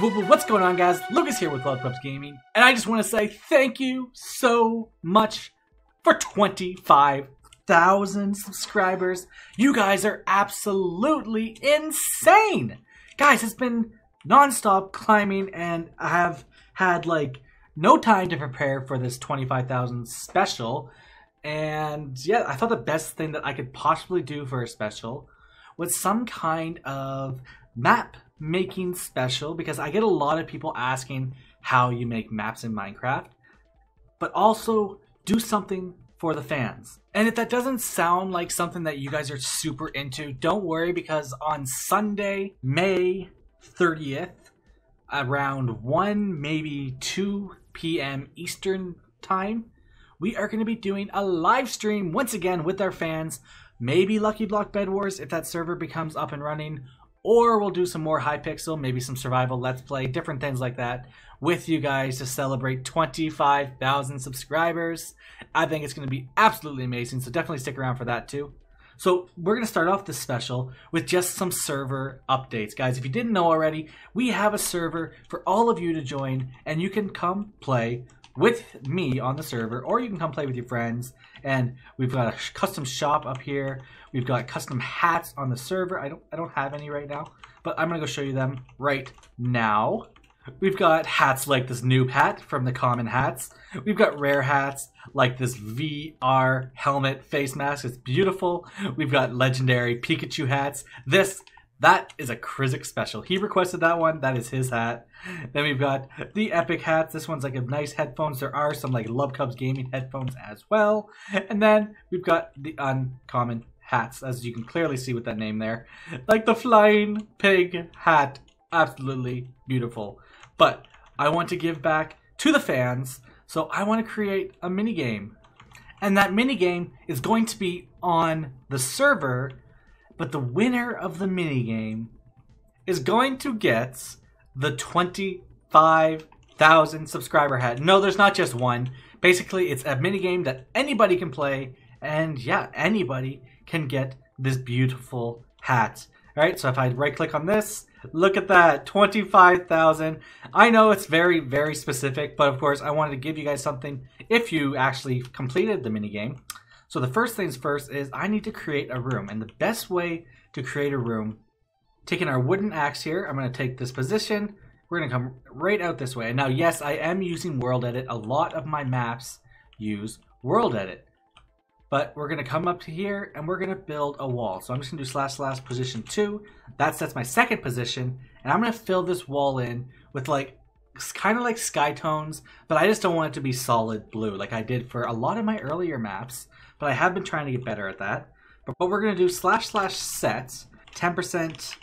What's going on, guys? Lucas here with Lubcubs Gaming, and I just want to say thank you so much for 25,000 subscribers. You guys are absolutely insane! Guys, it's been non-stop climbing, and I have had like no time to prepare for this 25,000 special. And yeah, I thought the best thing that I could possibly do for a special was some kind of map making special because I get a lot of people asking how you make maps in Minecraft, but also do something for the fans. And if that doesn't sound like something that you guys are super into, don't worry because on Sunday, May 30th, around 1 maybe 2 p.m. Eastern time, we are going to be doing a live stream once again with our fans. Maybe Lucky Block Bed Wars if that server becomes up and running, or we'll do some more Hypixel, maybe some survival let's play, different things like that with you guys to celebrate 25,000 subscribers. I think it's going to be absolutely amazing, so definitely stick around for that too. So we're going to start off this special with just some server updates. Guys, if you didn't know already, we have a server for all of you to join and you can come play with me on the server or you can come play with your friends. And we've got a custom shop up here. We've got custom hats on the server. I don't i don't have any right now but i'm gonna go show you them right now. We've got hats like this noob hat from the common hats. We've got rare hats like this vr helmet face mask. It's beautiful. We've got legendary pikachu hats. This that is a Krizik special. He requested that one. That is his hat. Then we've got the Epic hats. This one's like a nice headphones. There are some like Lubcubs gaming headphones as well. And then we've got the uncommon hats, as you can clearly see with that name there. Like the flying pig hat. Absolutely beautiful. But I want to give back to the fans, so I want to create a mini game. And that mini game is going to be on the server but the winner of the minigame is going to get the 25,000 subscriber hat. No, there's not just one. Basically, it's a minigame that anybody can play, and yeah, anybody can get this beautiful hat. All right, so if I right click on this, look at that 25,000. I know it's very, very specific, but of course, I wanted to give you guys something if you actually completed the minigame. So the first things first is I need to create a room. And the best way to create a room, taking our wooden axe here, I'm going to take this position. We're going to come right out this way. And now, yes, I am using World Edit. A lot of my maps use World Edit. But we're going to come up to here and we're going to build a wall. So I'm just going to do slash slash position 2. That sets my second position. And I'm going to fill this wall in with like kind of like sky tones, but I just don't want it to be solid blue like I did for a lot of my earlier maps but I have been trying to get better at that. But what we're going to do slash slash set 10%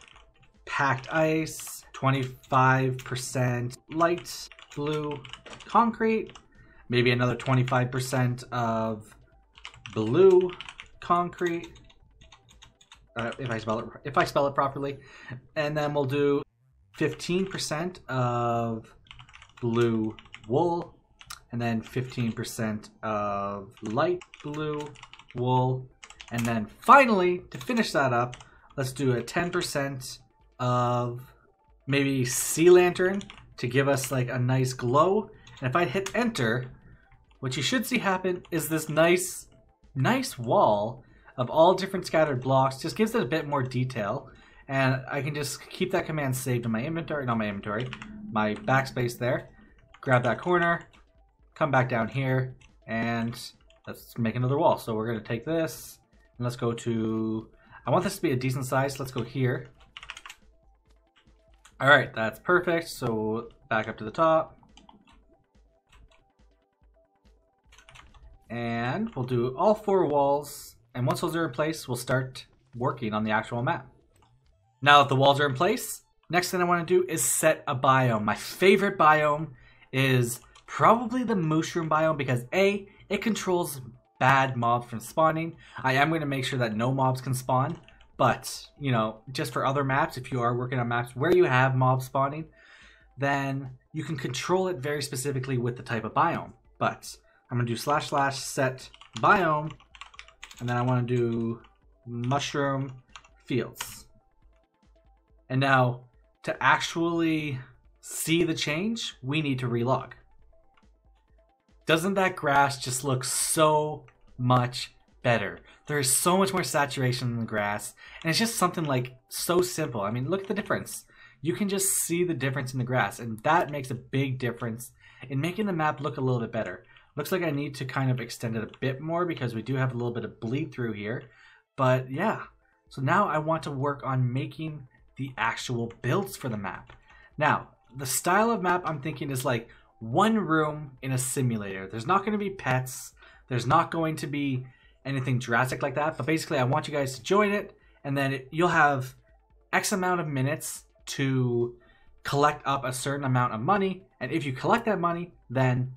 packed ice, 25% light blue concrete, maybe another 25% of blue concrete. Uh, if I spell it if I spell it properly, and then we'll do 15% of blue wool and then 15% of light blue wool. And then finally, to finish that up, let's do a 10% of maybe sea lantern to give us like a nice glow. And if I hit enter, what you should see happen is this nice, nice wall of all different scattered blocks. Just gives it a bit more detail. And I can just keep that command saved in my inventory, not my inventory, my backspace there. Grab that corner, come back down here and let's make another wall. So we're going to take this and let's go to, I want this to be a decent size. Let's go here. All right, that's perfect. So back up to the top. And we'll do all four walls. And once those are in place, we'll start working on the actual map. Now that the walls are in place, next thing I want to do is set a biome. My favorite biome is Probably the mushroom biome because A, it controls bad mobs from spawning. I am going to make sure that no mobs can spawn. But, you know, just for other maps, if you are working on maps where you have mob spawning, then you can control it very specifically with the type of biome. But I'm going to do slash slash set biome, and then I want to do mushroom fields. And now, to actually see the change, we need to relog. Doesn't that grass just look so much better? There is so much more saturation in the grass, and it's just something like so simple. I mean, look at the difference. You can just see the difference in the grass, and that makes a big difference in making the map look a little bit better. Looks like I need to kind of extend it a bit more because we do have a little bit of bleed through here. But yeah, so now I want to work on making the actual builds for the map. Now, the style of map I'm thinking is like one room in a simulator. There's not going to be pets. There's not going to be anything drastic like that. But basically, I want you guys to join it, and then you'll have X amount of minutes to collect up a certain amount of money. And if you collect that money, then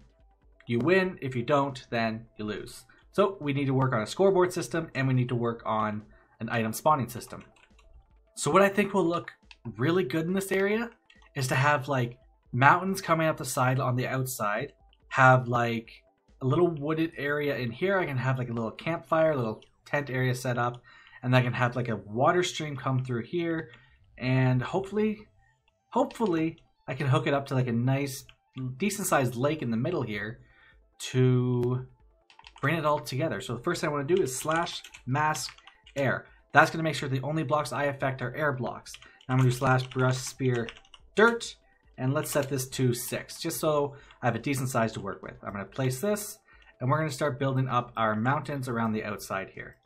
you win. If you don't, then you lose. So we need to work on a scoreboard system, and we need to work on an item spawning system. So what I think will look really good in this area is to have like mountains coming up the side on the outside, have like a little wooded area in here. I can have like a little campfire, little tent area set up, and I can have like a water stream come through here, and hopefully, hopefully I can hook it up to like a nice, decent sized lake in the middle here to bring it all together. So the first thing I want to do is slash mask air. That's going to make sure the only blocks I affect are air blocks. Now I'm going to do slash brush sphere dirt, and let's set this to 6, just so I have a decent size to work with. I'm going to place this, and we're going to start building up our mountains around the outside here.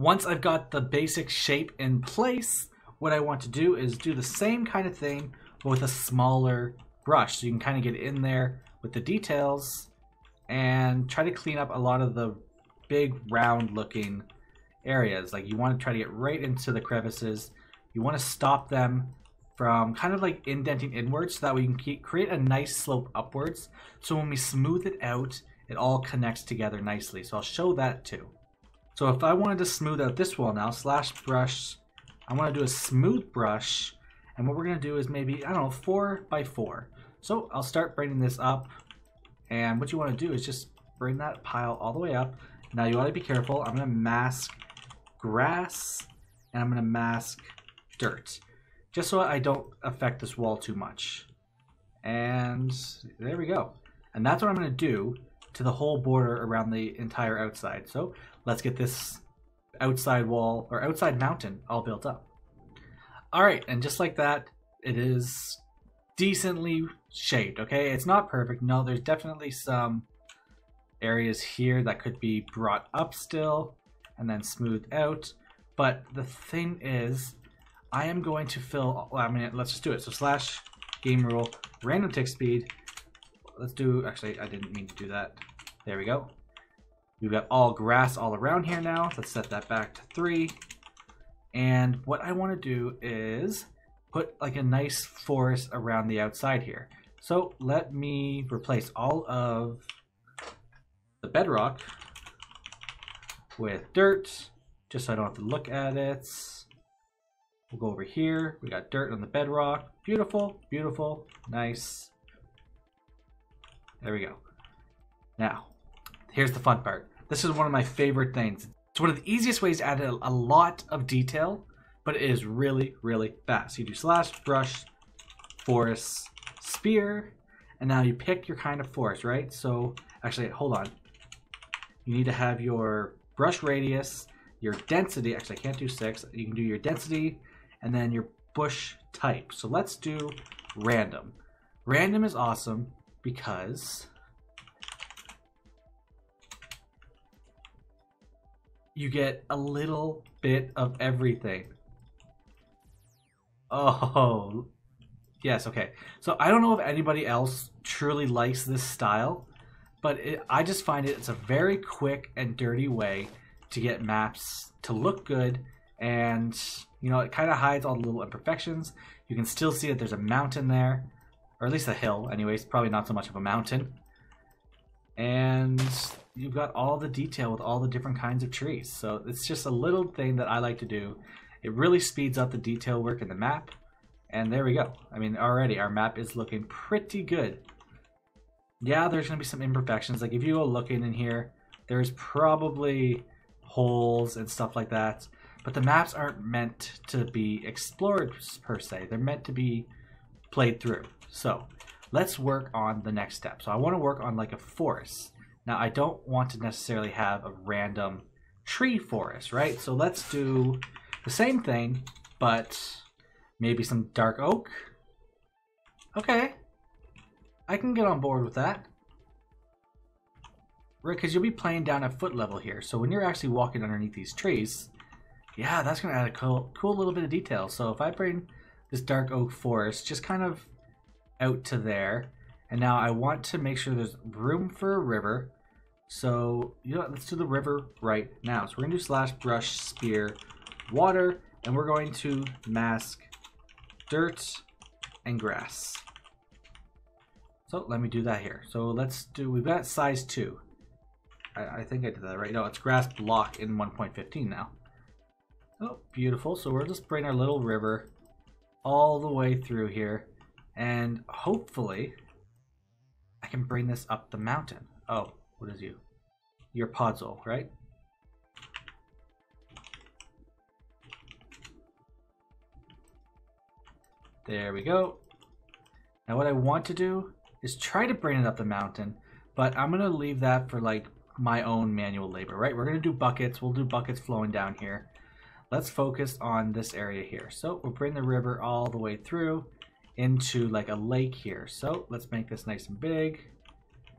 Once I've got the basic shape in place, what I want to do is do the same kind of thing, but with a smaller brush. So you can kind of get in there with the details and try to clean up a lot of the big round looking areas. Like you want to try to get right into the crevices. You want to stop them from kind of like indenting inwards so that we can keep, create a nice slope upwards. So when we smooth it out, it all connects together nicely. So I'll show that too. So if I wanted to smooth out this wall now, slash brush, I want to do a smooth brush. And what we're going to do is maybe, I don't know, four by four. So I'll start bringing this up. And what you want to do is just bring that pile all the way up. Now you want to be careful. I'm going to mask grass and I'm going to mask dirt. Just so I don't affect this wall too much. And there we go. And that's what I'm going to do to the whole border around the entire outside. So let's get this outside wall or outside mountain all built up. All right, and just like that, it is decently shaped, okay? It's not perfect. No, there's definitely some areas here that could be brought up still and then smoothed out. But the thing is, I am going to fill, well, I mean, let's just do it. So slash game rule, random tick speed. Let's do, actually, I didn't mean to do that. There we go. We've got all grass all around here now. Let's set that back to three. And what I want to do is put like a nice forest around the outside here. So let me replace all of the bedrock with dirt, just so I don't have to look at it. We'll go over here. We got dirt on the bedrock. Beautiful, beautiful, nice. There we go. Now, here's the fun part. This is one of my favorite things. It's one of the easiest ways to add a, a lot of detail, but it is really, really fast. You do slash, brush, forest, sphere, and now you pick your kind of forest, right? So, actually, hold on. You need to have your brush radius, your density. Actually, I can't do six. You can do your density, and then your bush type. So let's do random. Random is awesome because you get a little bit of everything. Oh, yes, okay. So I don't know if anybody else truly likes this style, but it, I just find it, it's a very quick and dirty way to get maps to look good and you know it kind of hides all the little imperfections you can still see that there's a mountain there or at least a hill anyways, probably not so much of a mountain. And you've got all the detail with all the different kinds of trees. So it's just a little thing that I like to do. It really speeds up the detail work in the map. And there we go. I mean, already our map is looking pretty good. Yeah, there's going to be some imperfections. Like if you go looking in here, there's probably holes and stuff like that. But the maps aren't meant to be explored per se. They're meant to be played through. So let's work on the next step. So I want to work on like a forest. Now I don't want to necessarily have a random tree forest, right? So let's do the same thing, but maybe some dark oak. Okay. I can get on board with that. Right, because you'll be playing down at foot level here. So when you're actually walking underneath these trees, yeah, that's going to add a cool, cool little bit of detail. So if I bring this dark oak forest just kind of out to there, and now I want to make sure there's room for a river. So, you know let's do the river right now. So we're to do slash brush sphere water, and we're going to mask dirt and grass. So let me do that here. So let's do, we've got size 2. I, I think I did that right. No, it's grass block in 1.15 now. Oh, beautiful. So we'll just bring our little river all the way through here. And hopefully, I can bring this up the mountain. Oh, what is you? Your Podzol, right? There we go. Now what I want to do is try to bring it up the mountain, but I'm going to leave that for like my own manual labor, right? We're going to do buckets. We'll do buckets flowing down here. Let's focus on this area here. So we'll bring the river all the way through into like a lake here. So let's make this nice and big.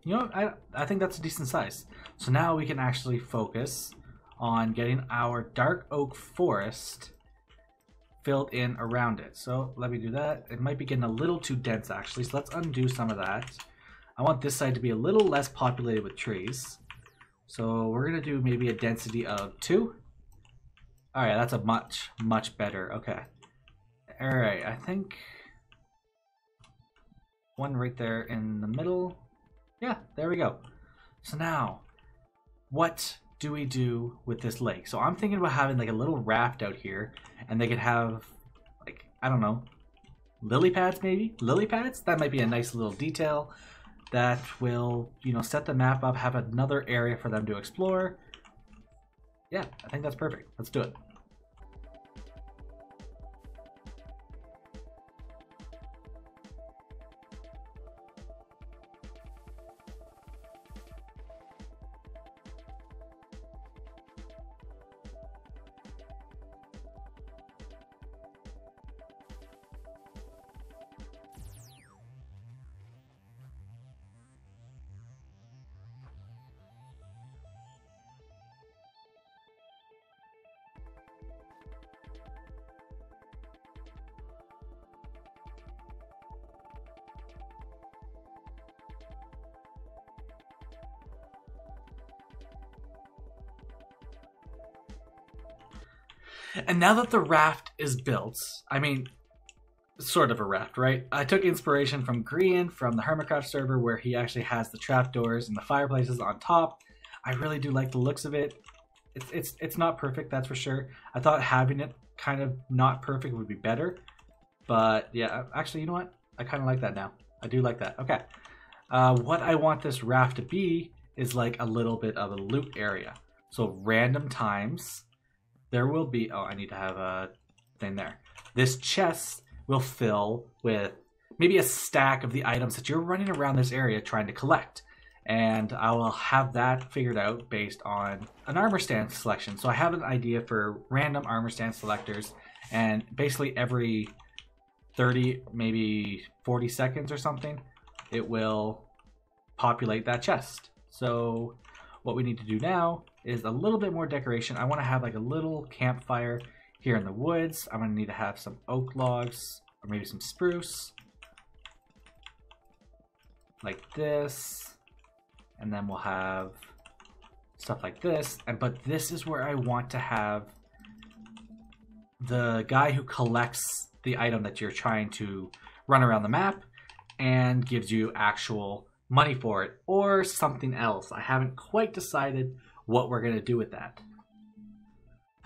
You know, I, I think that's a decent size. So now we can actually focus on getting our dark oak forest filled in around it. So let me do that. It might be getting a little too dense actually, so let's undo some of that. I want this side to be a little less populated with trees. So we're gonna do maybe a density of two. All right, that's a much, much better, okay. All right, I think one right there in the middle. Yeah, there we go. So now, what do we do with this lake? So I'm thinking about having like a little raft out here, and they could have like I don't know, lily pads maybe lily pads. That might be a nice little detail that will you know set the map up, have another area for them to explore. Yeah, I think that's perfect. Let's do it. And now that the raft is built, I mean, sort of a raft, right? I took inspiration from Grian from the Hermitcraft server where he actually has the trapdoors and the fireplaces on top. I really do like the looks of it. It's it's it's not perfect, that's for sure. I thought having it kind of not perfect would be better. But yeah, actually, you know what? I kind of like that now. I do like that. Okay. Uh, what I want this raft to be is like a little bit of a loot area. So random times there will be. Oh, I need to have a thing there. This chest will fill with maybe a stack of the items that you're running around this area trying to collect. And I will have that figured out based on an armor stand selection. So I have an idea for random armor stand selectors, and basically every 30, maybe 40 seconds or something, it will populate that chest. So what we need to do now is a little bit more decoration. I want to have like a little campfire here in the woods. I'm going to need to have some oak logs or maybe some spruce. Like this. And then we'll have stuff like this. And But this is where I want to have the guy who collects the item that you're trying to run around the map and gives you actual money for it or something else. I haven't quite decided what we're going to do with that.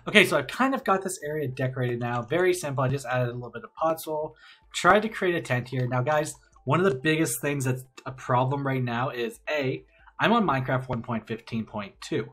Okay, so I've kind of got this area decorated now. Very simple. I just added a little bit of podzol. Tried to create a tent here. Now, guys, one of the biggest things that's a problem right now is A, I'm on Minecraft 1.15.2.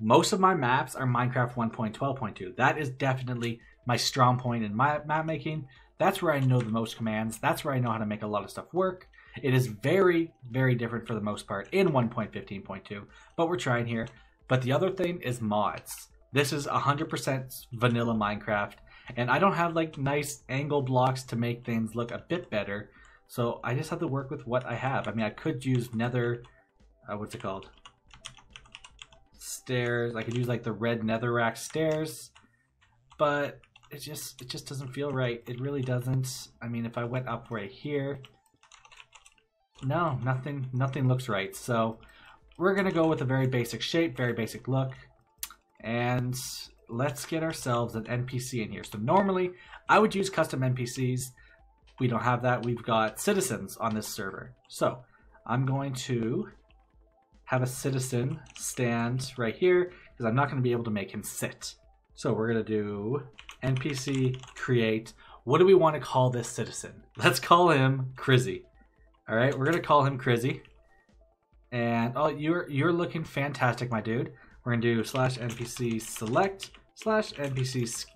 Most of my maps are Minecraft 1.12.2. That is definitely my strong point in my map making. That's where I know the most commands. That's where I know how to make a lot of stuff work. It is very, very different for the most part in 1.15.2, but we're trying here. But the other thing is mods. This is 100% vanilla Minecraft, and I don't have like nice angle blocks to make things look a bit better. So I just have to work with what I have. I mean, I could use nether, uh, what's it called? Stairs. I could use like the red netherrack stairs, but it just it just doesn't feel right. It really doesn't. I mean, if I went up right here, no, nothing nothing looks right. So we're gonna go with a very basic shape, very basic look, and let's get ourselves an NPC in here. So normally I would use custom NPCs. We don't have that. We've got citizens on this server. So I'm going to have a citizen stand right here because I'm not going to be able to make him sit. So we're going to do NPC create. What do we want to call this citizen? Let's call him Crizzy. All right, we're gonna call him Crizzy. And oh, you're you're looking fantastic, my dude. We're gonna do slash NPC select slash NPC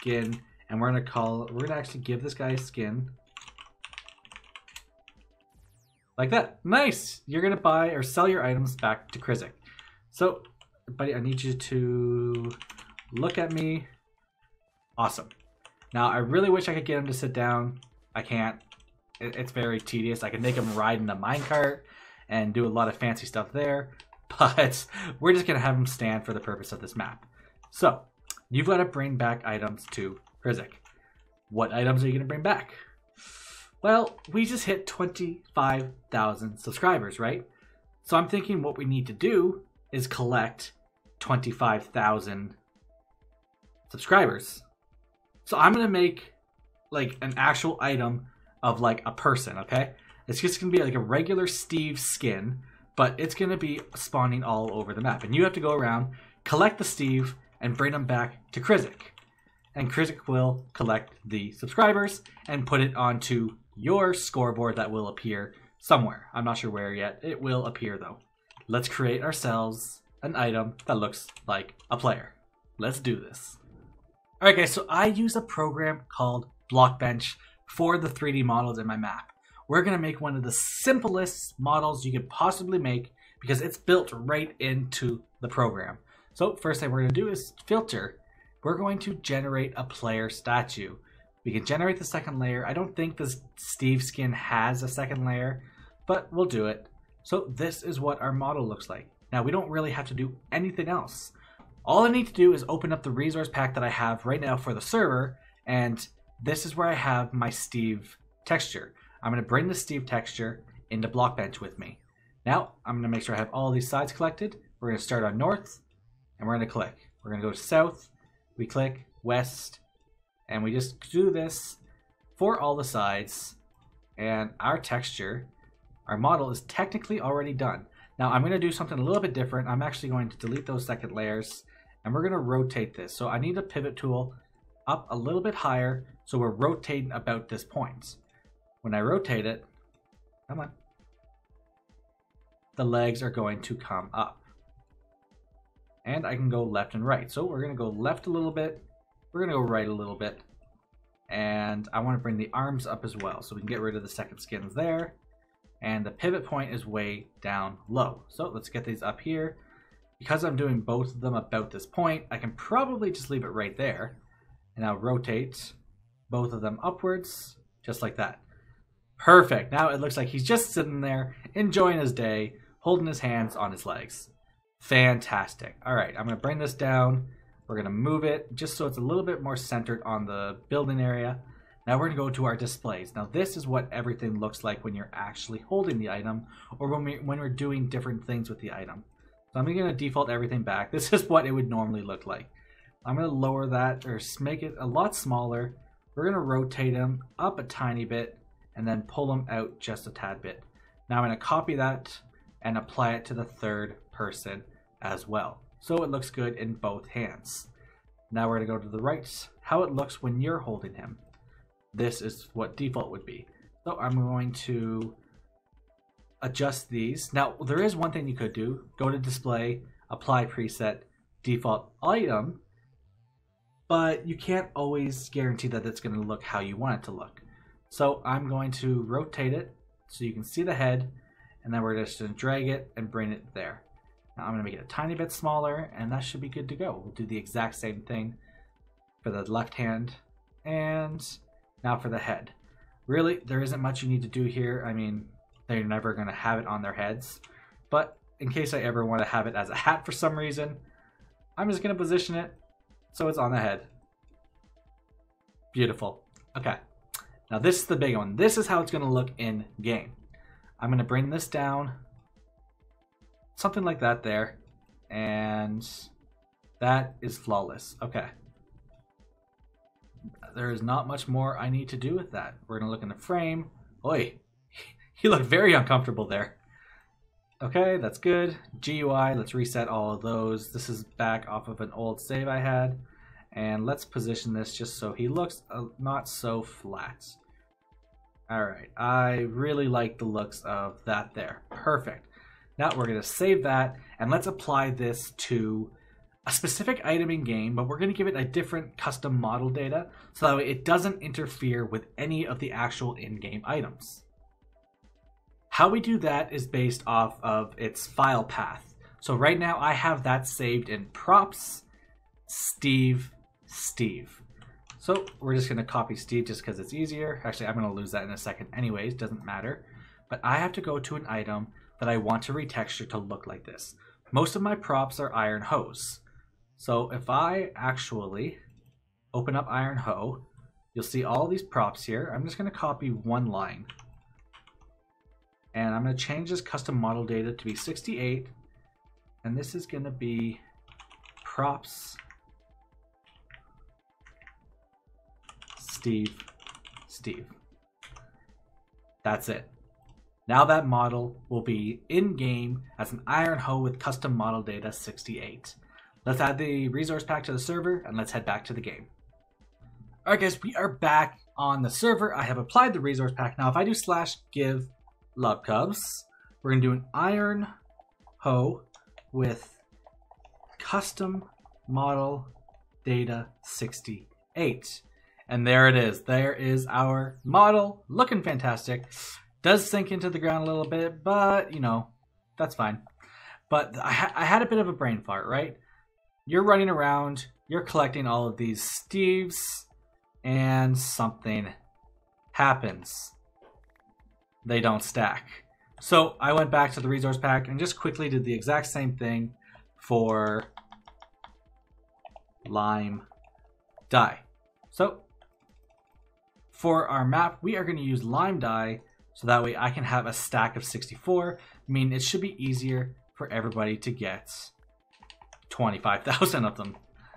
skin, and we're gonna call we're gonna actually give this guy a skin. Like that. Nice! You're gonna buy or sell your items back to Krizik. So, buddy, I need you to look at me. Awesome. Now, I really wish I could get him to sit down. I can't. It's very tedious. I can make him ride in a minecart and do a lot of fancy stuff there, but we're just going to have him stand for the purpose of this map. So, you've got to bring back items to Krizik. What items are you going to bring back? Well, we just hit 25,000 subscribers, right? So I'm thinking what we need to do is collect 25,000 subscribers so I'm gonna make like an actual item of like a person, okay? It's just gonna be like a regular Steve skin, but it's gonna be spawning all over the map. And you have to go around, collect the Steve, and bring them back to Krizik. And Krizik will collect the subscribers and put it onto your scoreboard that will appear somewhere. I'm not sure where yet. It will appear though. Let's create ourselves an item that looks like a player. Let's do this. Alright guys, so I use a program called Blockbench for the 3D models in my map. We're going to make one of the simplest models you could possibly make because it's built right into the program. So first thing we're going to do is filter. We're going to generate a player statue. We can generate the second layer. I don't think this Steve skin has a second layer, but we'll do it. So this is what our model looks like. Now we don't really have to do anything else. All I need to do is open up the resource pack that I have right now for the server, and this is where I have my Steve texture. I'm going to bring the Steve texture into Blockbench with me. Now, I'm going to make sure I have all these sides collected. We're going to start on north, and we're going to click. We're going to go to south, we click west, and we just do this for all the sides, and our texture, our model is technically already done. Now I'm going to do something a little bit different. I'm actually going to delete those second layers and we're going to rotate this. So I need a pivot tool up a little bit higher so we're rotating about this point. When I rotate it, come on, the legs are going to come up. And I can go left and right. So we're going to go left a little bit, we're going to go right a little bit, and I want to bring the arms up as well so we can get rid of the second skins there. And the pivot point is way down low. So let's get these up here because I'm doing both of them about this point, I can probably just leave it right there. And I'll rotate both of them upwards, just like that. Perfect. Now it looks like he's just sitting there, enjoying his day, holding his hands on his legs. Fantastic. All right, I'm going to bring this down. We're going to move it just so it's a little bit more centered on the building area. Now we're going to go to our displays. Now this is what everything looks like when you're actually holding the item or when, we, when we're doing different things with the item. So I'm going to default everything back. This is what it would normally look like. I'm going to lower that or make it a lot smaller. We're going to rotate them up a tiny bit and then pull them out just a tad bit. Now I'm going to copy that and apply it to the third person as well. So it looks good in both hands. Now we're going to go to the right, how it looks when you're holding him. This is what default would be. So I'm going to adjust these. Now there is one thing you could do. Go to display, apply preset, default item, but you can't always guarantee that it's going to look how you want it to look. So I'm going to rotate it so you can see the head, and then we're just to drag it and bring it there. Now I'm going to make it a tiny bit smaller, and that should be good to go. We'll do the exact same thing for the left hand, and now for the head. Really, there isn't much you need to do here. I mean, they're never going to have it on their heads, but in case I ever want to have it as a hat for some reason, I'm just going to position it so it's on the head. Beautiful. Okay. Now this is the big one. This is how it's going to look in game. I'm going to bring this down. Something like that there. And that is flawless. Okay. There is not much more I need to do with that. We're going to look in the frame. Oi. He looked very uncomfortable there. Okay, that's good. GUI, let's reset all of those. This is back off of an old save I had. And let's position this just so he looks uh, not so flat. Alright, I really like the looks of that there. Perfect. Now we're going to save that and let's apply this to a specific item in game, but we're going to give it a different custom model data so that it doesn't interfere with any of the actual in-game items. How we do that is based off of its file path. So right now I have that saved in props, Steve, Steve. So we're just going to copy Steve just because it's easier. Actually, I'm going to lose that in a second anyways, doesn't matter. But I have to go to an item that I want to retexture to look like this. Most of my props are iron hoes. So if I actually open up iron hoe, you'll see all these props here. I'm just going to copy one line. And I'm going to change this custom model data to be 68. And this is going to be props Steve Steve. That's it. Now that model will be in-game as an iron hoe with custom model data 68. Let's add the resource pack to the server and let's head back to the game. Alright guys, we are back on the server. I have applied the resource pack. Now if I do slash give Lubcubs. We're going to do an iron hoe with custom model data 68. And there it is. There is our model looking fantastic. Does sink into the ground a little bit, but you know, that's fine. But I, ha I had a bit of a brain fart, right? You're running around, you're collecting all of these Steves, and something happens they don't stack. So I went back to the resource pack and just quickly did the exact same thing for lime dye. So for our map, we are going to use lime dye so that way I can have a stack of 64. I mean, it should be easier for everybody to get 25,000 of them.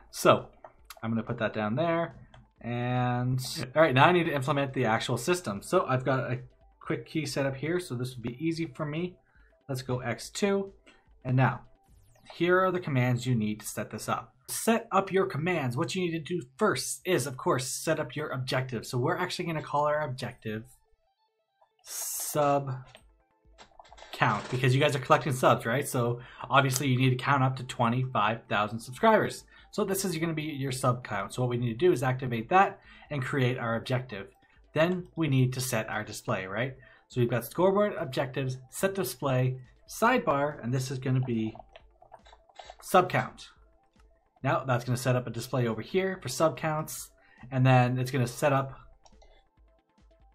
So I'm going to put that down there. And all right, now I need to implement the actual system. So I've got a quick key set up here, so this would be easy for me. Let's go X2. And now, here are the commands you need to set this up. Set up your commands. What you need to do first is, of course, set up your objective. So we're actually going to call our objective sub count because you guys are collecting subs, right? So obviously you need to count up to 25,000 subscribers. So this is going to be your sub count. So what we need to do is activate that and create our objective. Then we need to set our display, right? So we've got scoreboard, objectives, set display, sidebar, and this is going to be sub count. Now that's going to set up a display over here for sub counts, and then it's going to set up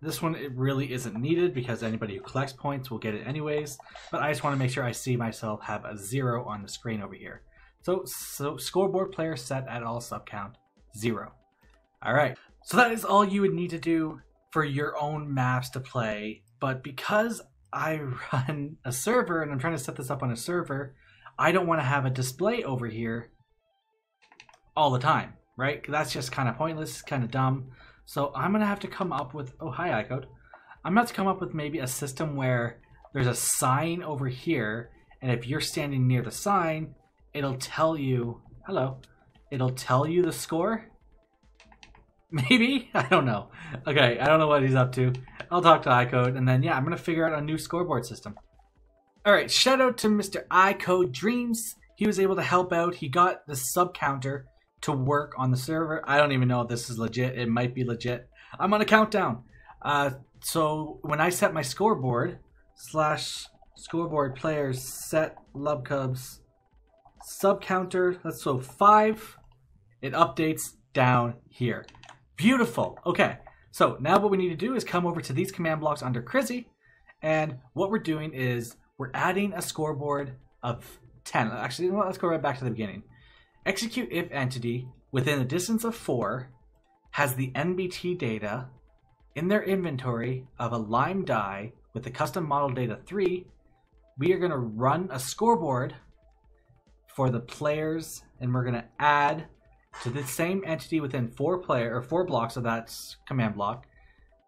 this one it really isn't needed because anybody who collects points will get it anyways, but I just want to make sure I see myself have a zero on the screen over here. So, so scoreboard player set at all sub count, zero. All right, so that is all you would need to do for your own maps to play. But because I run a server and I'm trying to set this up on a server, I don't want to have a display over here all the time, right? That's just kind of pointless, kind of dumb. So I'm to have to come up with, oh, hi, iCode. I'm about to come up with maybe a system where there's a sign over here, and if you're standing near the sign, it'll tell you, hello, it'll tell you the score. Maybe? I don't know. Okay, I don't know what he's up to. I'll talk to iCode, and then yeah, I'm gonna figure out a new scoreboard system. Alright, shout out to Mr. iCode Dreams. He was able to help out. He got the sub counter to work on the server. I don't even know if this is legit. It might be legit. I'm on a countdown. Uh, so when I set my scoreboard, slash scoreboard players set Lubcubs sub counter, let's so five, it updates down here. Beautiful. Okay, so now what we need to do is come over to these command blocks under Crizzy, and what we're doing is we're adding a scoreboard of 10. Actually, let's go right back to the beginning. Execute if entity within a distance of 4 has the NBT data in their inventory of a lime dye with the custom model data 3, we are going to run a scoreboard for the players and we're going to add to the same entity within four player or four blocks of that command block.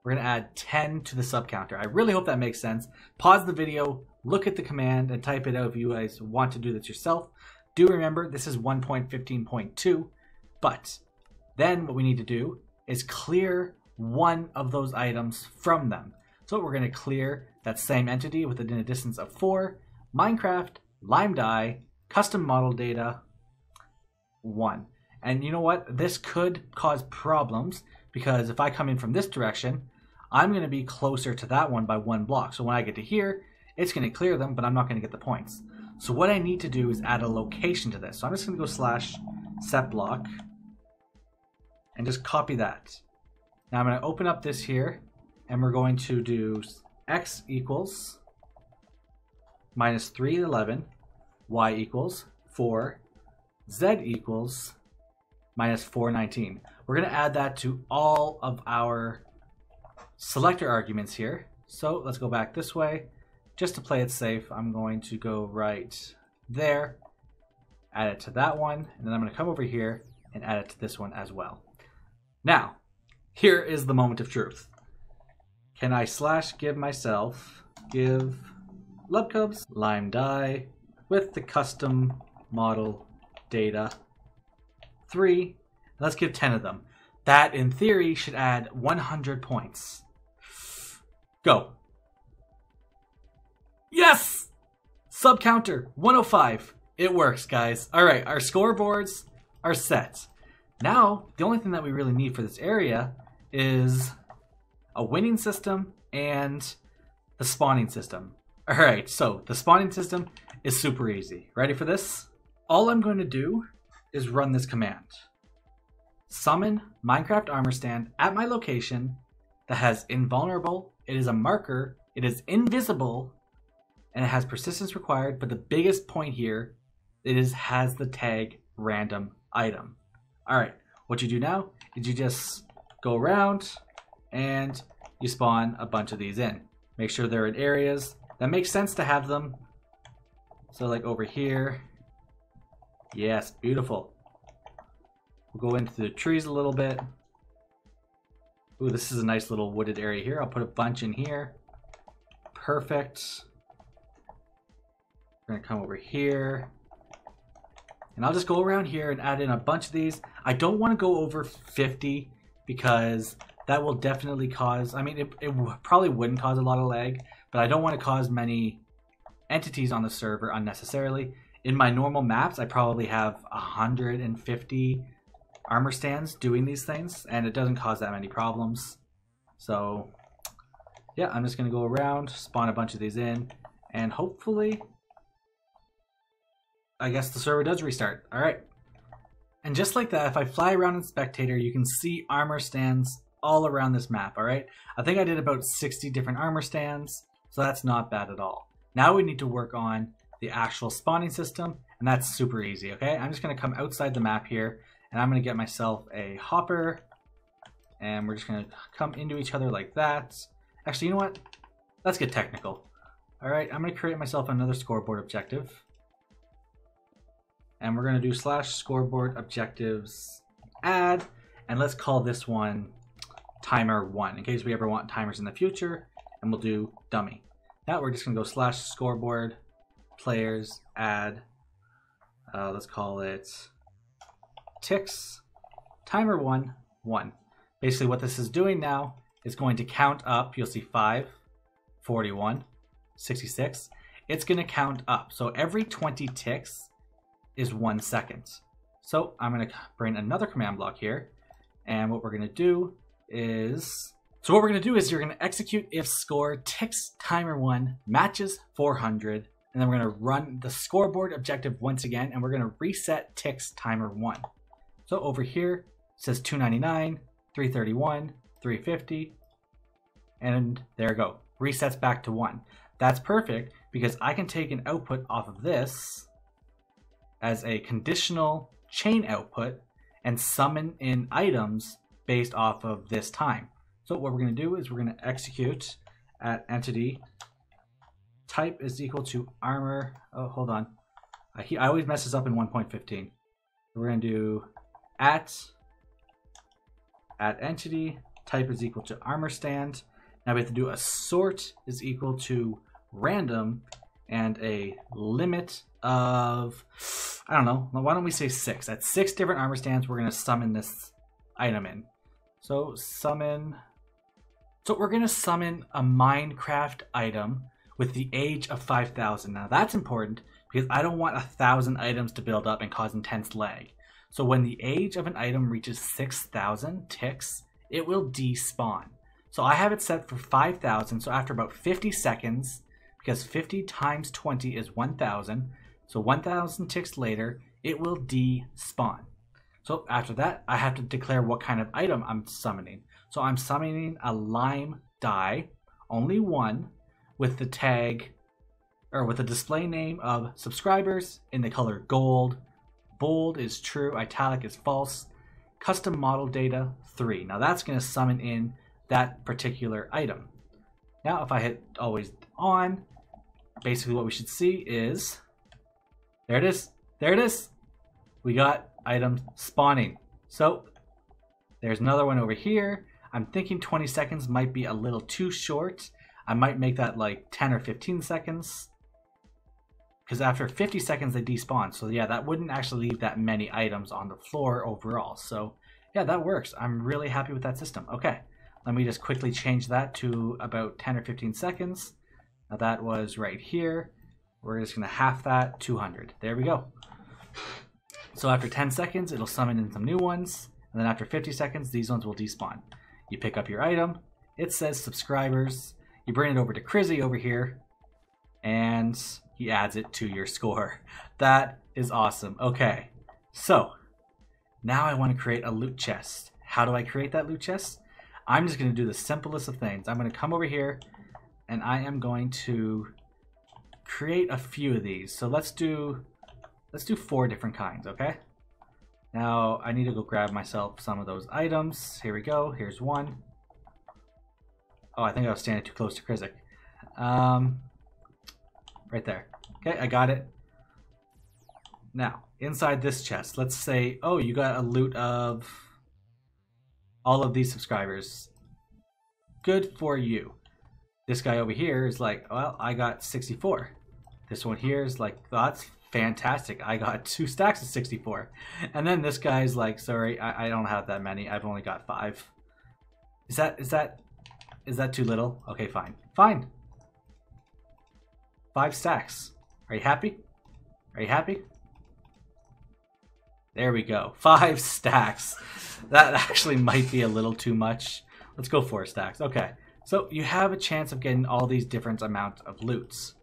We're going to add 10 to the sub counter. I really hope that makes sense. Pause the video, look at the command and type it out if you guys want to do this yourself. Do remember this is 1.15.2, but then what we need to do is clear one of those items from them. So we're going to clear that same entity within a distance of 4, Minecraft, Lime Dye, custom model data, 1. And you know what? This could cause problems because if I come in from this direction, I'm going to be closer to that one by one block. So when I get to here, it's going to clear them, but I'm not going to get the points. So what I need to do is add a location to this. So I'm just going to go slash set block and just copy that. Now I'm going to open up this here and we're going to do x equals minus 311, y equals 4, z equals minus 419. We're going to add that to all of our selector arguments here. So let's go back this way. Just to play it safe, I'm going to go right there, add it to that one, and then I'm going to come over here and add it to this one as well. Now, here is the moment of truth. Can I slash give myself, give Lubcubs lime dye with the custom model data three. Let's give 10 of them. That, in theory, should add 100 points. Go. Yes! Sub counter, 105. It works, guys. All right, our scoreboards are set. Now, the only thing that we really need for this area is a winning system and the spawning system. All right, so the spawning system is super easy. Ready for this? All I'm going to do is run this command. Summon Minecraft armor stand at my location that has invulnerable, it is a marker, it is invisible, and it has persistence required, but the biggest point here, it is has the tag random item. All right, what you do now is you just go around and you spawn a bunch of these in. Make sure they're in areas that makes sense to have them. So like over here. Yes, beautiful. We'll go into the trees a little bit. Ooh, this is a nice little wooded area here. I'll put a bunch in here. Perfect. We're gonna come over here. And I'll just go around here and add in a bunch of these. I don't want to go over 50 because that will definitely cause, I mean, it, it probably wouldn't cause a lot of lag, but I don't want to cause many entities on the server unnecessarily. In my normal maps, I probably have 150 armor stands doing these things, and it doesn't cause that many problems. So, yeah, I'm just going to go around, spawn a bunch of these in, and hopefully I guess the server does restart. All right. And just like that, if I fly around in Spectator, you can see armor stands all around this map, all right? I think I did about 60 different armor stands, so that's not bad at all. Now we need to work on the actual spawning system, and that's super easy, okay? I'm just gonna come outside the map here, and I'm gonna get myself a hopper, and we're just gonna come into each other like that. Actually, you know what? Let's get technical. All right, I'm gonna create myself another scoreboard objective and we're going to do slash scoreboard objectives add and let's call this one timer one in case we ever want timers in the future and we'll do dummy. Now we're just gonna go slash scoreboard, players, add, uh, let's call it ticks, timer one, one. Basically what this is doing now is going to count up, you'll see 5, 41, 66. It's gonna count up. So every 20 ticks is one second. So I'm gonna bring another command block here. And what we're gonna do is so what we're going to do is you're going to execute if score ticks timer one matches 400, and then we're going to run the scoreboard objective once again, and we're going to reset ticks timer one. So over here says 299, 331, 350, and there we go. Resets back to one. That's perfect because I can take an output off of this as a conditional chain output and summon in items based off of this time. So what we're going to do is we're going to execute at entity type is equal to armor. Oh, hold on. I, I always mess this up in 1.15. We're going to do at at entity type is equal to armor stand. Now we have to do a sort is equal to random and a limit of I don't know. Why don't we say six? At six different armor stands, we're going to summon this item in. So summon so we're going to summon a Minecraft item with the age of 5,000. Now that's important because I don't want a thousand items to build up and cause intense lag. So when the age of an item reaches 6,000 ticks, it will despawn. So I have it set for 5,000. So after about 50 seconds, because 50 times 20 is 1,000, so 1,000 ticks later, it will despawn. So after that, I have to declare what kind of item I'm summoning. So I'm summoning a lime dye, only one, with the tag or with the display name of subscribers in the color gold. Bold is true, italic is false. Custom model data 3. Now that's going to summon in that particular item. Now if I hit always on, basically what we should see is there it is. There it is. We got items spawning. So there's another one over here. I'm thinking 20 seconds might be a little too short. I might make that like 10 or 15 seconds. Because after 50 seconds, they despawn. So yeah, that wouldn't actually leave that many items on the floor overall. So yeah, that works. I'm really happy with that system. Okay, let me just quickly change that to about 10 or 15 seconds. Now that was right here. We're just to half that, 200. There we go. So after 10 seconds, it'll summon in some new ones. And then after 50 seconds, these ones will despawn. You pick up your item. It says subscribers. You bring it over to Crizzy over here, and he adds it to your score. That is awesome. Okay, so now I want to create a loot chest. How do I create that loot chest? I'm just going to do the simplest of things. I'm going to come over here, and I am going to create a few of these. So let's do let's do four different kinds, okay? Now, I need to go grab myself some of those items. Here we go. Here's one. Oh, I think I was standing too close to Crizzy. Um, right there. Okay, I got it. Now, inside this chest, let's say, oh, you got a loot of all of these subscribers. Good for you. This guy over here is like, well, I got 64. This one here is like, that's fantastic. I got two stacks of 64. And then this guy's like, sorry, I, I don't have that many. I've only got five. Is that, is that, is that too little? Okay, fine. Fine. Five stacks. Are you happy? Are you happy? There we go. Five stacks. That actually might be a little too much. Let's go four stacks. Okay. So you have a chance of getting all these different amounts of loots.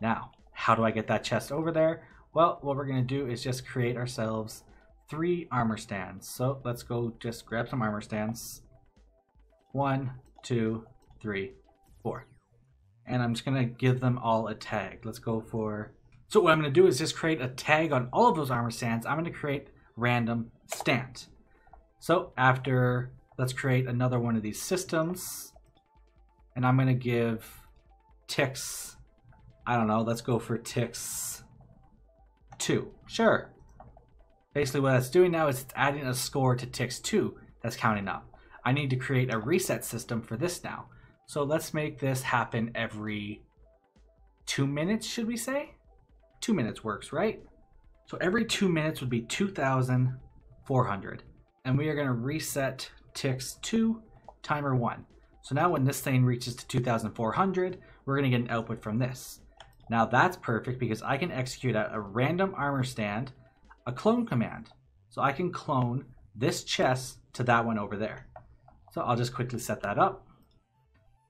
Now, how do I get that chest over there? Well, what we're going to do is just create ourselves three armor stands. So let's go just grab some armor stands. One, two, three, four. And I'm just going to give them all a tag. Let's go for... So what I'm to do is just create a tag on all of those armor stands. I'm going to create random stand. So after, let's create another one of these systems. And I'm going to give ticks I don't know, let's go for ticks 2. Sure. Basically what it's doing now is it's adding a score to ticks 2 that's counting up. I need to create a reset system for this now. So let's make this happen every two minutes, should we say? Two minutes works, right? So every two minutes would be 2,400. And we are to reset ticks 2 timer one. So now when this thing reaches to 2,400, we're going to get an output from this. Now that's perfect because I can execute a, a random armor stand, a clone command. So I can clone this chest to that one over there. So I'll just quickly set that up.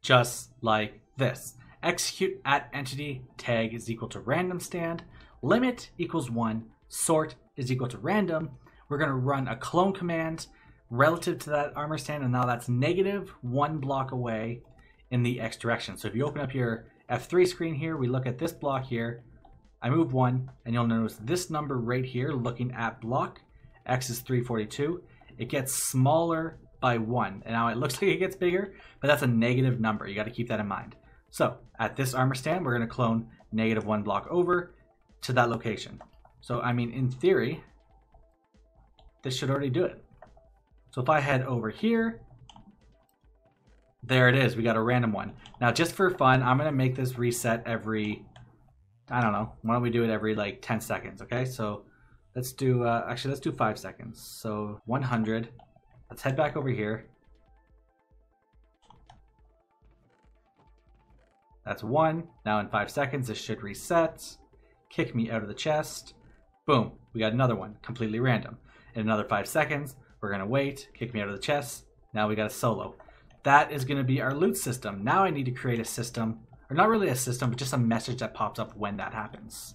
Just like this. Execute at entity tag is equal to random stand. Limit equals one. Sort is equal to random. We're going to run a clone command relative to that armor stand, and now that's negative one block away in the x direction. So if you open up your F3 screen here, we look at this block here. I move one, and you'll notice this number right here, looking at block, x is 342. It gets smaller by one, and now it looks like it gets bigger, but that's a negative number. You got to keep that in mind. So at this armor stand, we're going to clone negative one block over to that location. So, I mean, in theory, this should already do it. So if I head over here, there it is. We got a random one. Now, just for fun, I'm going to make this reset every, I don't know, why don't we do it every like 10 seconds, okay? So let's do, uh, actually, let's do five seconds. So 100. Let's head back over here. That's one. Now in five seconds, this should reset. Kick me out of the chest. Boom, we got another one, completely random. In another five seconds, we're gonna wait, kick me out of the chest. Now we got a solo. That is gonna be our loot system. Now I need to create a system, or not really a system, but just a message that pops up when that happens.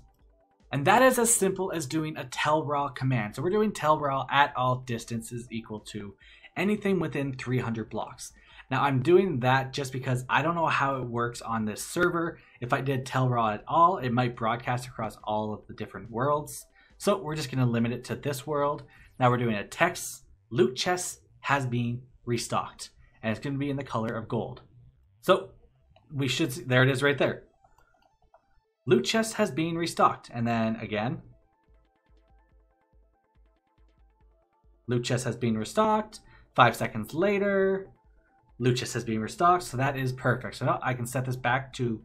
And that is as simple as doing a tellraw command. So we're doing tellraw at all distances equal to anything within 300 blocks. Now I'm doing that just because I don't know how it works on this server. If I did tell raw at all, it might broadcast across all of the different worlds. So we're just gonna limit it to this world. Now we're doing a text loot chest has been restocked and it's gonna be in the color of gold. So we should see, there it is right there. Loot chest has been restocked. And then again, loot chest has been restocked. Five seconds later, loot chest has been restocked. So that is perfect. So now I can set this back to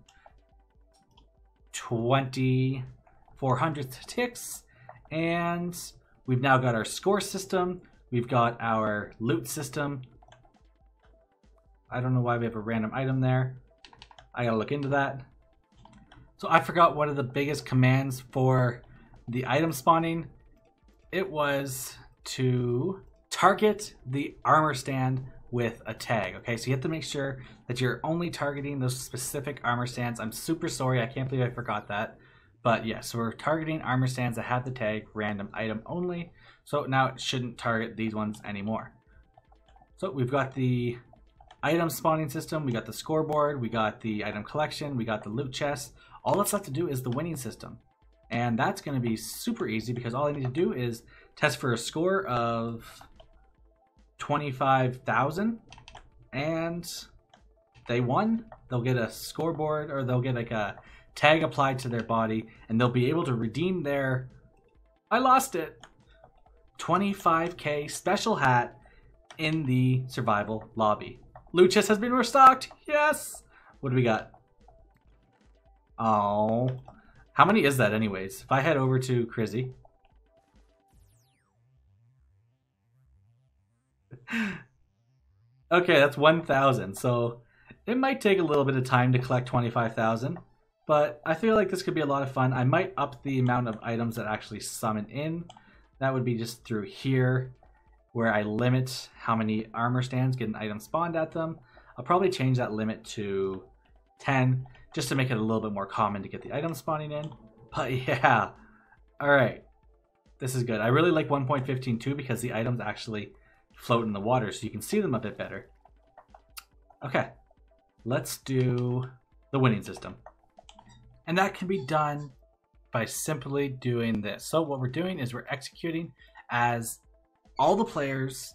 2400 ticks. And we've now got our score system. We've got our loot system. I don't know why we have a random item there. I gotta look into that. So I forgot one of the biggest commands for the item spawning. It was to target the armor stand with a tag. Okay, so you have to make sure that you're only targeting those specific armor stands. I'm super sorry, I can't believe I forgot that. But yes, yeah, so we're targeting armor stands that have the tag random item only. So now it shouldn't target these ones anymore. So we've got the item spawning system, we got the scoreboard, we got the item collection, we got the loot chest. All that's left to do is the winning system. And that's going to be super easy because all I need to do is test for a score of 25,000 and they won. They'll get a scoreboard or they'll get like a tag applied to their body and they'll be able to redeem their I lost it 25k special hat in the survival lobby. Chest has been restocked. Yes. What do we got? Oh. How many is that anyways? If I head over to Crizzy. okay, that's 1,000. So it might take a little bit of time to collect 25,000. But I feel like this could be a lot of fun. I might up the amount of items that actually summon in. That would be just through here where I limit how many armor stands get an item spawned at them. I'll probably change that limit to 10 just to make it a little bit more common to get the item spawning in. But yeah, all right, this is good. I really like 1.15 too because the items actually float in the water so you can see them a bit better. Okay, let's do the winning system. And that can be done by simply doing this. So what we're doing is we're executing as all the players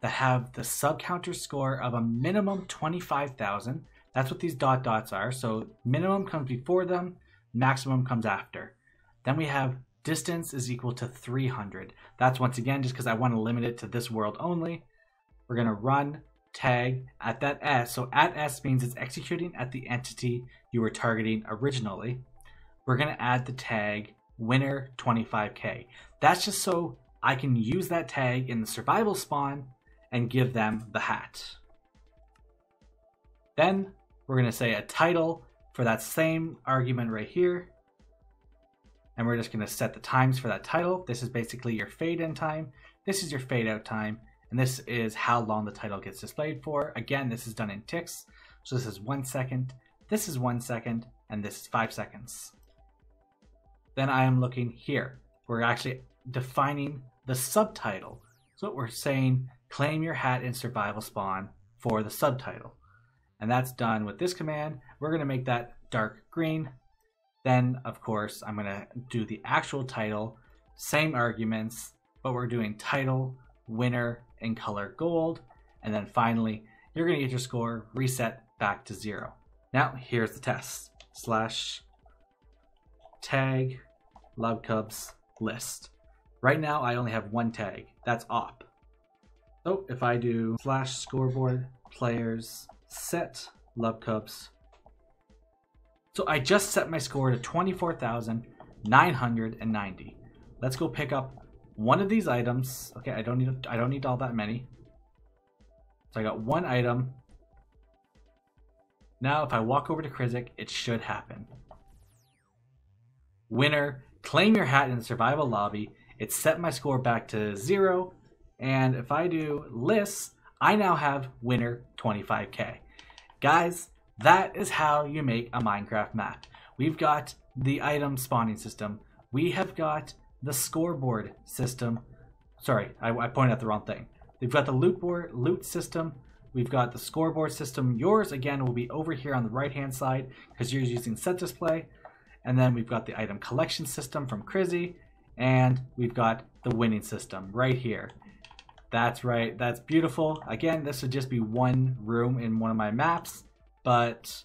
that have the sub counter score of a minimum 25,000 that's what these dot dots are. So minimum comes before them, maximum comes after. Then we have distance is equal to 300. That's once again just because I want to limit it to this world only. We're going to run tag at that S. So at S means it's executing at the entity you were targeting originally. We're going to add the tag winner 25k. That's just so I can use that tag in the survival spawn and give them the hat. Then we're going to say a title for that same argument right here. And we're just going to set the times for that title. This is basically your fade in time. This is your fade out time. And this is how long the title gets displayed for. Again, this is done in ticks. So this is one second, this is one second, and this is five seconds. Then I am looking here. We're actually defining the subtitle. So we're saying claim your hat in survival spawn for the subtitle. And that's done with this command. We're going to make that dark green. Then, of course, I'm going to do the actual title, same arguments, but we're doing title, winner, and color gold. And then finally, you're going to get your score reset back to zero. Now, here's the test. Slash tag Lubcubs list. Right now, I only have one tag. That's op. So if I do slash scoreboard players set Lubcubs. So I just set my score to 24,990. Let's go pick up one of these items. Okay, I don't need I don't need all that many. So I got one item. Now if I walk over to Crizzy, it should happen. Winner, claim your hat in the survival lobby. It set my score back to zero. And if I do lists, I now have winner 25k. Guys, that is how you make a Minecraft map. We've got the item spawning system. We have got the scoreboard system. Sorry, I, I pointed out the wrong thing. We've got the loot board loot system. We've got the scoreboard system. Yours again will be over here on the right hand side because you're using set display. And then we've got the item collection system from Crizzy. And we've got the winning system right here. That's right. That's beautiful. Again, this would just be one room in one of my maps, but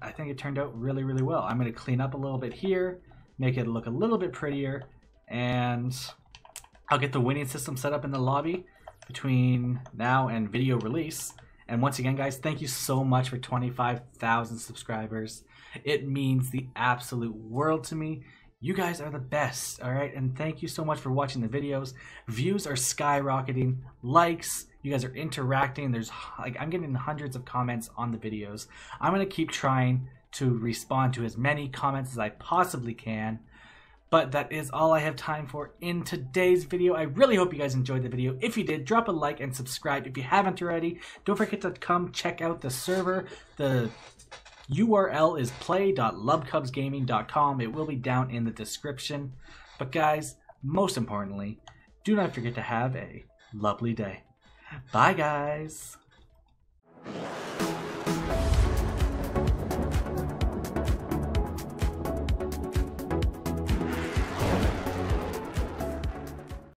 I think it turned out really, really well. I'm going to clean up a little bit here, make it look a little bit prettier, and I'll get the winning system set up in the lobby between now and video release. And once again, guys, thank you so much for 25,000 subscribers. It means the absolute world to me. You guys are the best, all right? And thank you so much for watching the videos. Views are skyrocketing, likes, you guys are interacting. There's like I'm getting hundreds of comments on the videos. I'm going to keep trying to respond to as many comments as I possibly can. But that is all I have time for in today's video. I really hope you guys enjoyed the video. If you did, drop a like and subscribe if you haven't already. Don't forget to come check out the server. The URL is play.lubcubsgaming.com. It will be down in the description. But guys, most importantly, do not forget to have a lovely day. Bye guys!